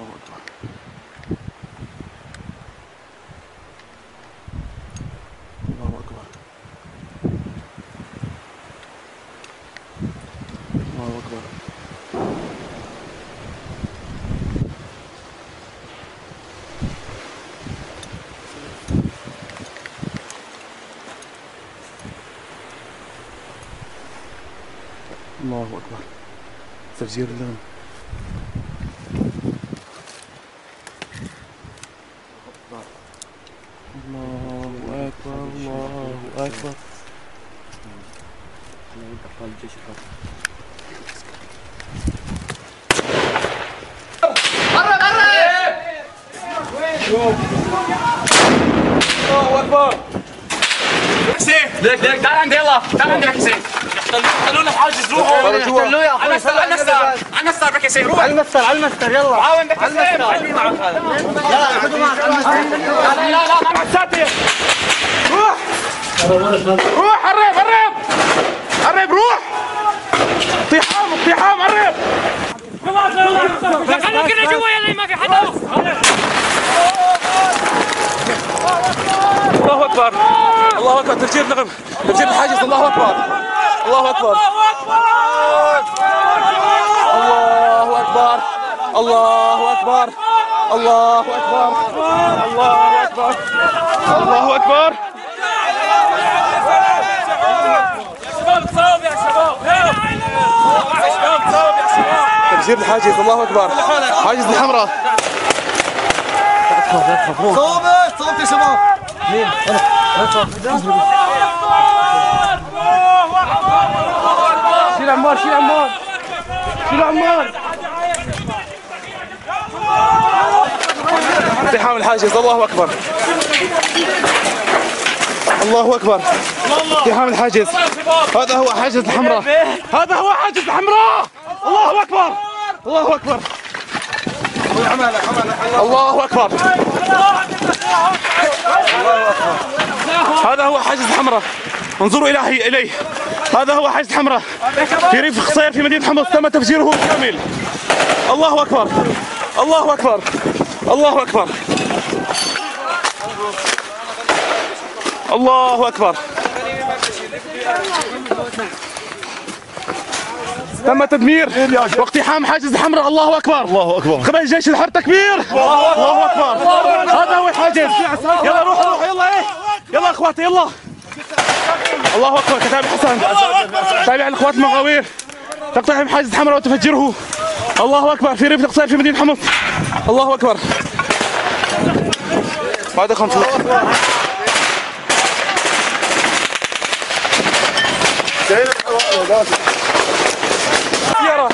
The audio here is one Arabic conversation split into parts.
золото. Молоко. Молоко. Молоко. Со зерном. الله اكبر الله اكبر ليك ليك تعال عندي يلا تعال عندي حسين خلونا بحاجز روحوا خلوه يا على المستر على المستر على المستر بك حسين روح. على المستر على المستر يلا. عاون بك حسين خليه معك هذا لا خذوا معك على المستر لا لا لا لا مع الساتر روح. روح قرب قرب قرب روح اقتحام اقتحام قرب خلوا كنا جوا يلا ما في حدا. الله أكبر. الله أكبر. تفجير نغم. تفجير الحاجز. الله أكبر. الله أكبر. الله أكبر. الله أكبر. الله أكبر. الله أكبر. الله أكبر. شباب صوب يا شباب شباب صوب يا شباب تفجير الحاجز. الله أكبر. حاجز الحمراء. صوبت صوبت يا شباب. شيل الحاجز. الله أكبر. الله أكبر. اقتحام الحاجز. هذا هو حاجز الحمراء. هذا هو حاجز الحمراء. الله أكبر. الله أكبر. الله أكبر. هذا هو حاجز الحمراء. انظروا الهي إليه. هذا هو حاجز الحمراء. في ريف خصير في مدينة حمص تم تفجيره بالكامل الله أكبر. الله أكبر. الله أكبر. الله أكبر. تم تدمير واقتحام حاجز الحمراء. الله أكبر. الله أكبر. قبل جيش الحر تكبير. الله أكبر. هذا هو الحاجز. يلا روحوا روحوا. يلا إيه. يلا أخواتي يلا. الله أكبر. كتاب حسن. تابع الاخوات المغاوير. تقتحم حاجز الحمراء وتفجره. الله أكبر. في ريف الاقصير في مدينة حمص. الله أكبر. هذا خمس السيارة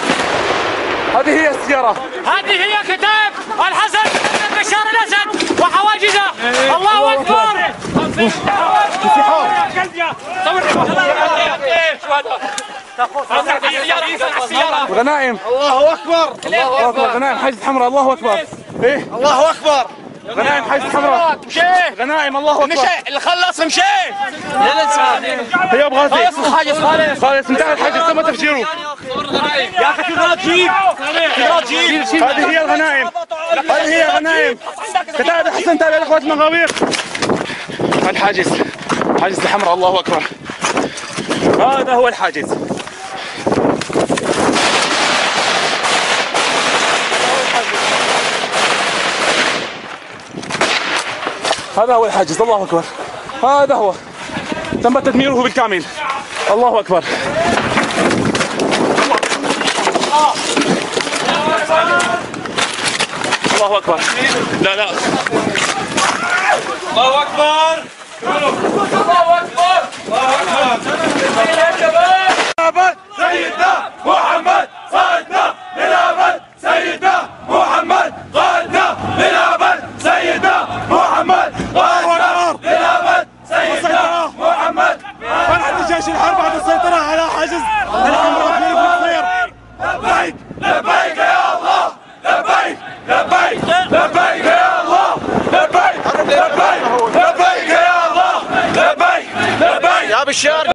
هذه هي السيارة. هذه هي كتاب الحسن بن بشار الأسد وحواجزه. الله أكبر. السيارة. غنائم. الله أكبر. الله أكبر. غنائم حاجز حمراء الله أكبر. إيه؟ الله أكبر. غنائم حاجز حمراء مشي غنائم الله أكبر. مشي. اللي خلص مشي هي بغازي الحاجز خالص خالص انتهى الحاجز. تم تفجيره. يا أخي في غلط جيب في غلط جيب هذه هي الغنائم. هذه هي الغنائم. كتاب حسن تابع الاخوات المغاوير الحاجز. حاجز الحمراء الله أكبر. هذا هو الحاجز. هذا هو الحاجز الله أكبر. هذا هو. تم تدميره بالكامل. الله أكبر. الله أكبر. لا لا. الله أكبر. الله أكبر. سيدنا